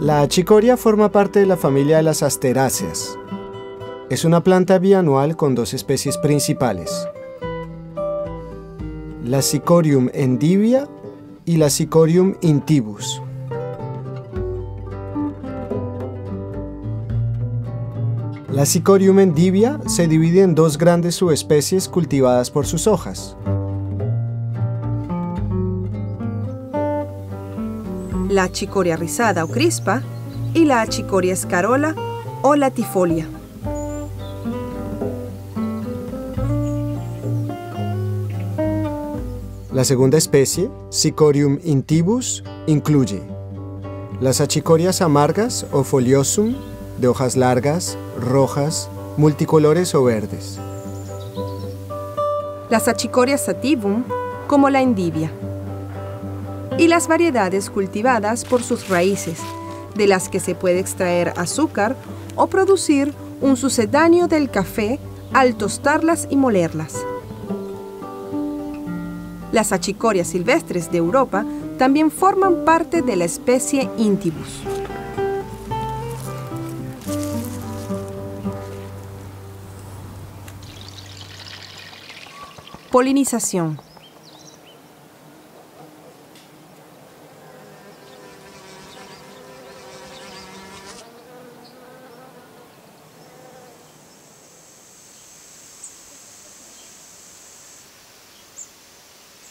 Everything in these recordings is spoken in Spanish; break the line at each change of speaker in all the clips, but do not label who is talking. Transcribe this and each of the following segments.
La achicoria forma parte de la familia de las asteráceas. Es una planta bianual con dos especies principales. La Sicorium endivia y la Sicorium intibus. La Sicorium endivia se divide en dos grandes subespecies cultivadas por sus hojas.
La achicoria rizada o crispa y la achicoria escarola o latifolia.
La segunda especie, Sicorium intibus, incluye las achicorias amargas o foliosum, de hojas largas, rojas, multicolores o verdes.
Las achicorias sativum, como la endivia. Y las variedades cultivadas por sus raíces, de las que se puede extraer azúcar o producir un sucedáneo del café al tostarlas y molerlas. Las achicorias silvestres de Europa también forman parte de la especie Intibus. Polinización.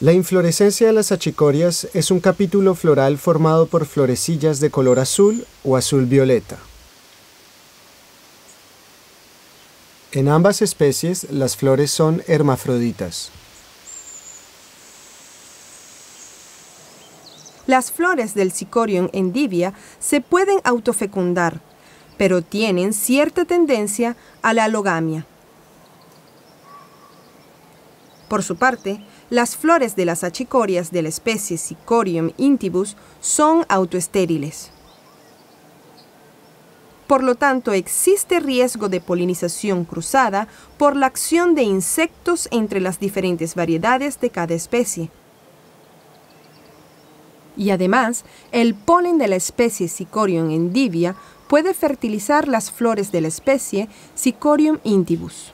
La inflorescencia de las achicorias es un capítulo floral formado por florecillas de color azul o azul violeta. En ambas especies las flores son hermafroditas.
Las flores del Sicorium endivia se pueden autofecundar, pero tienen cierta tendencia a la alogamia. Por su parte, las flores de las achicorias de la especie Sicorium intibus son autoestériles. Por lo tanto, existe riesgo de polinización cruzada por la acción de insectos entre las diferentes variedades de cada especie. Y además, el polen de la especie Sicorium endivia puede fertilizar las flores de la especie Sicorium intibus.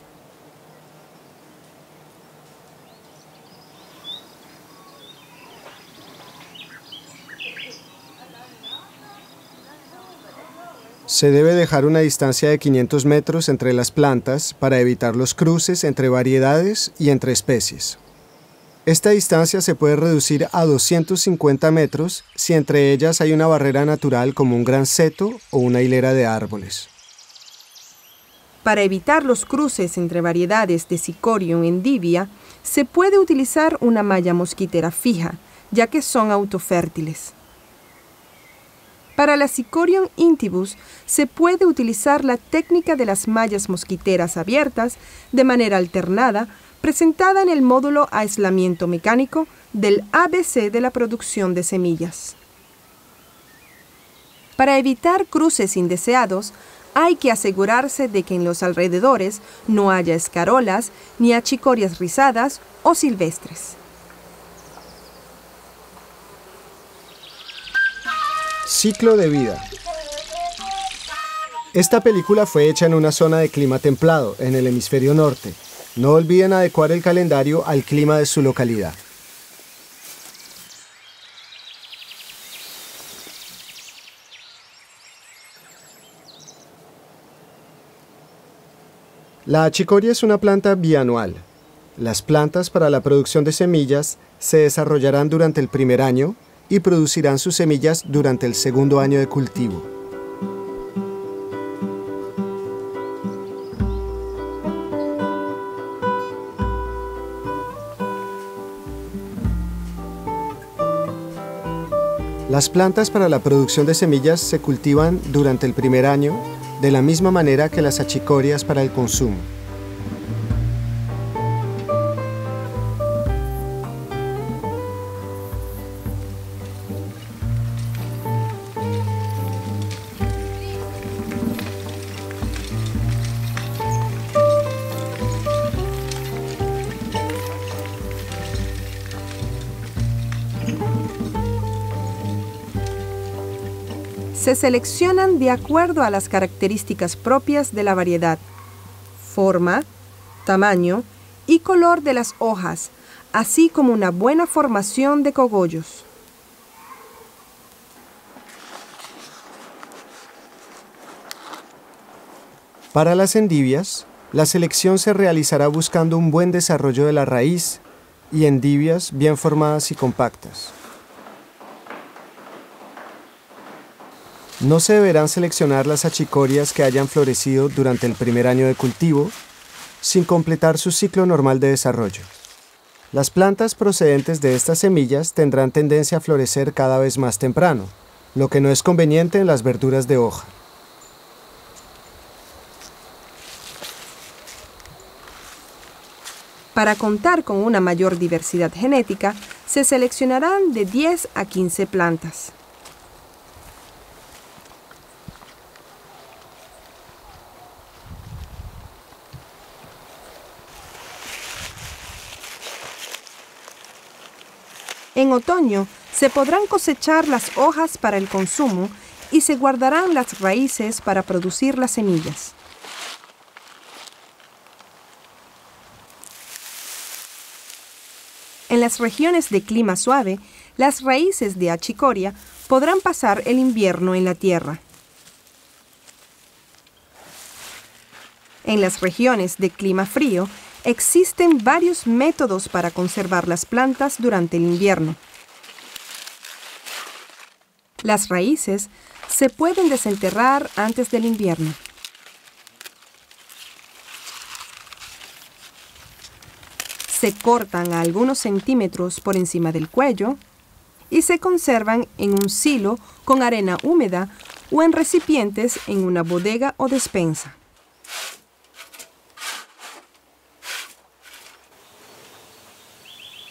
Se debe dejar una distancia de 500 metros entre las plantas para evitar los cruces entre variedades y entre especies. Esta distancia se puede reducir a 250 metros si entre ellas hay una barrera natural como un gran seto o una hilera de árboles.
Para evitar los cruces entre variedades de Sicorium endivia, se puede utilizar una malla mosquitera fija, ya que son autofértiles. Para la Sicorium intibus se puede utilizar la técnica de las mallas mosquiteras abiertas de manera alternada, presentada en el módulo aislamiento mecánico del ABC de la producción de semillas. Para evitar cruces indeseados, hay que asegurarse de que en los alrededores no haya escarolas ni achicorias rizadas o silvestres.
Ciclo de vida. Esta película fue hecha en una zona de clima templado, en el hemisferio norte. No olviden adecuar el calendario al clima de su localidad. La achicoria es una planta bianual. Las plantas para la producción de semillas se desarrollarán durante el primer año y producirán sus semillas durante el segundo año de cultivo. Las plantas para la producción de semillas se cultivan durante el primer año de la misma manera que las achicorias para el consumo.
Se seleccionan de acuerdo a las características propias de la variedad, forma, tamaño y color de las hojas, así como una buena formación de cogollos.
Para las endivias, la selección se realizará buscando un buen desarrollo de la raíz y endivias bien formadas y compactas. No se deberán seleccionar las achicorias que hayan florecido durante el primer año de cultivo sin completar su ciclo normal de desarrollo. Las plantas procedentes de estas semillas tendrán tendencia a florecer cada vez más temprano, lo que no es conveniente en las verduras de hoja.
Para contar con una mayor diversidad genética, se seleccionarán de 10 a 15 plantas. En otoño se podrán cosechar las hojas para el consumo y se guardarán las raíces para producir las semillas. En las regiones de clima suave, las raíces de achicoria podrán pasar el invierno en la tierra. En las regiones de clima frío, Existen varios métodos para conservar las plantas durante el invierno. Las raíces se pueden desenterrar antes del invierno. Se cortan a algunos centímetros por encima del cuello y se conservan en un silo con arena húmeda o en recipientes en una bodega o despensa.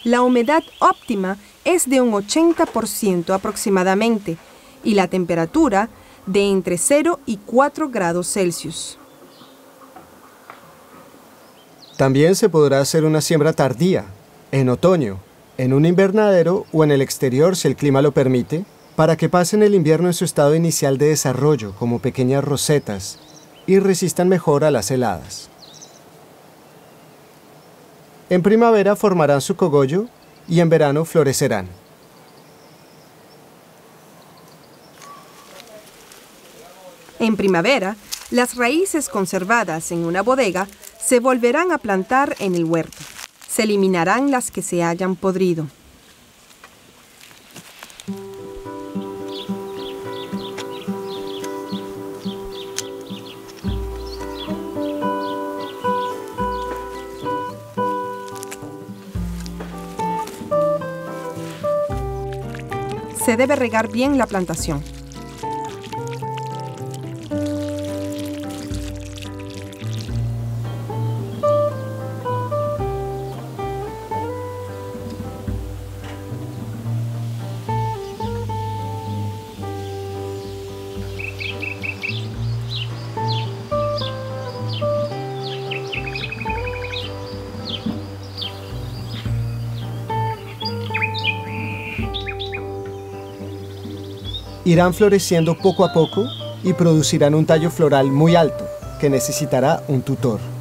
La humedad óptima es de un 80% aproximadamente y la temperatura de entre 0 y 4 grados Celsius.
También se podrá hacer una siembra tardía, en otoño, en un invernadero o en el exterior si el clima lo permite, para que pasen el invierno en su estado inicial de desarrollo como pequeñas rosetas y resistan mejor a las heladas. En primavera formarán su cogollo y en verano florecerán.
En primavera, las raíces conservadas en una bodega se volverán a plantar en el huerto. Se eliminarán las que se hayan podrido. Se debe regar bien la plantación.
Irán floreciendo poco a poco y producirán un tallo floral muy alto que necesitará un tutor.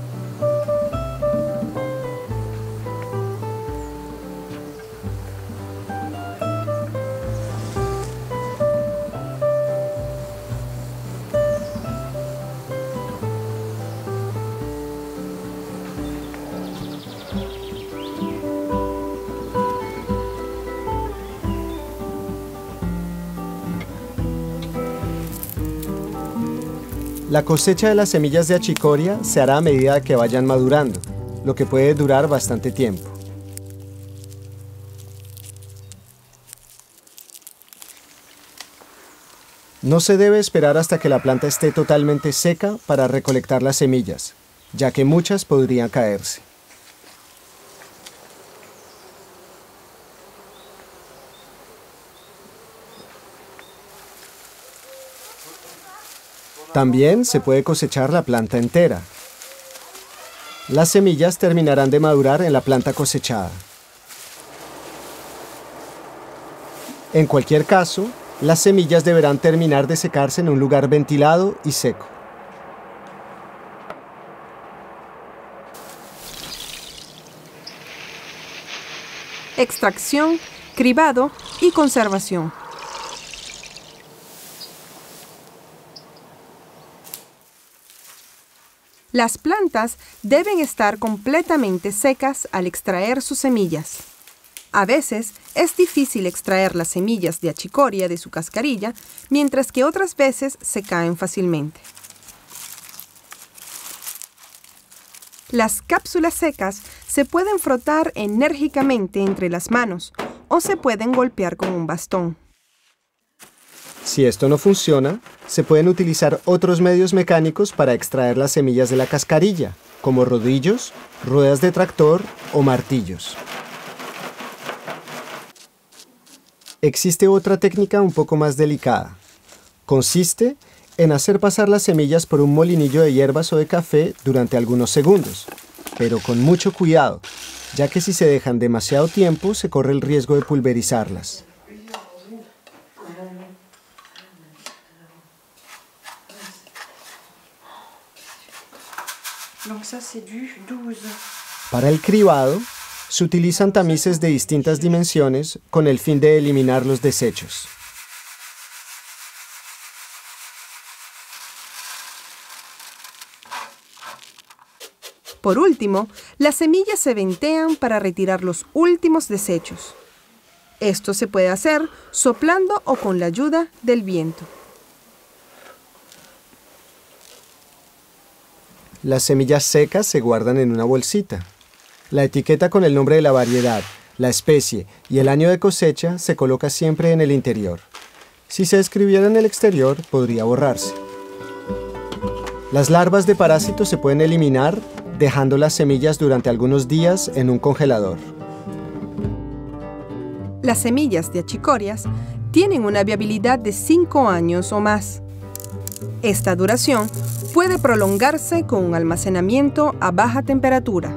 La cosecha de las semillas de achicoria se hará a medida que vayan madurando, lo que puede durar bastante tiempo. No se debe esperar hasta que la planta esté totalmente seca para recolectar las semillas, ya que muchas podrían caerse. También se puede cosechar la planta entera. Las semillas terminarán de madurar en la planta cosechada. En cualquier caso, Las semillas deberán terminar de secarse en un lugar ventilado y seco.
Extracción, cribado y conservación. Las plantas deben estar completamente secas al extraer sus semillas. A veces es difícil extraer las semillas de achicoria de su cascarilla, mientras que otras veces se caen fácilmente. Las cápsulas secas se pueden frotar enérgicamente entre las manos o se pueden golpear con un bastón.
Si esto no funciona, se pueden utilizar otros medios mecánicos para extraer las semillas de la cascarilla, como rodillos, ruedas de tractor o martillos. Existe otra técnica un poco más delicada. Consiste en hacer pasar las semillas por un molinillo de hierbas o de café durante algunos segundos, pero con mucho cuidado, ya que si se dejan demasiado tiempo se corre el riesgo de pulverizarlas. Para el cribado, se utilizan tamices de distintas dimensiones con el fin de eliminar los desechos.
Por último, las semillas se ventean para retirar los últimos desechos. Esto se puede hacer soplando o con la ayuda del viento.
Las semillas secas se guardan en una bolsita. La etiqueta con el nombre de la variedad, la especie y el año de cosecha se coloca siempre en el interior. Si se escribiera en el exterior, podría borrarse. Las larvas de parásitos se pueden eliminar dejando las semillas durante algunos días en un congelador.
Las semillas de achicorias tienen una viabilidad de 5 años o más. Esta duración puede prolongarse con un almacenamiento a baja temperatura.